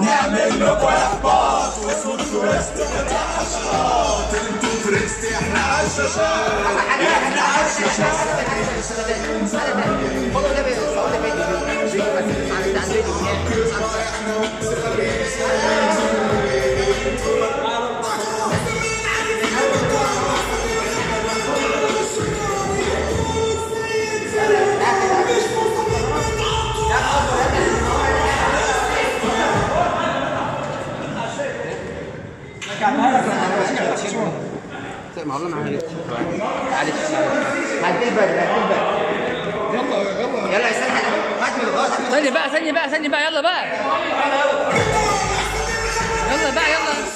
نعمل لكم احباط واسود فورست قطع اشراط أنتوا فريست إحنا عشاشات إحنا عشاشات عالشاشات ما والله معلش. هتبقى هتبقى يلا يلا. يلا يا سيدي. هات من الغاز ثانية بقى ثانية بقى ثانية بقى. يلا بقى. يلا بقى يلا.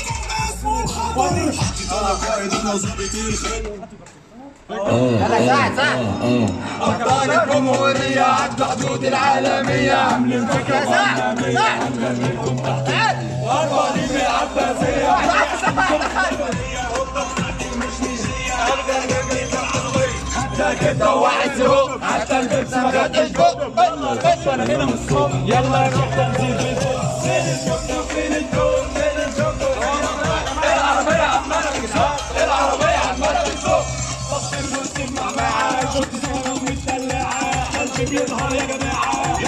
بره حطيت أنا قائد أنا ظابط الخان أنا ساعد ساعد ابطال الجمهوريه عدوا حدود العالميه عاملين فكره عالميه عاملينكم تحت اربعين العباسيه كده واحد زيرو حتى البيبسي ما خدش جو يلا البيبسي أنا هنا من الصبح يلا نروح تنزيل. بيبسي يا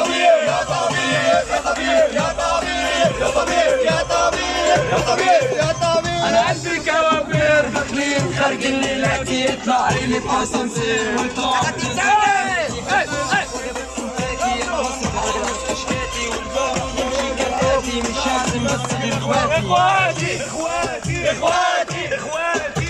طبيب يا طبيب يا طبيب يا طبيب يا طبيب يا طبيب يا طبيب يا طبيب يا طبيب أنا عندي كوافير تقليد خارج الليل عتي يطلع لي بأسانسير ويطلع مش عازم بس إخواتي إخواتي إخواتي إخواتي إخواتي.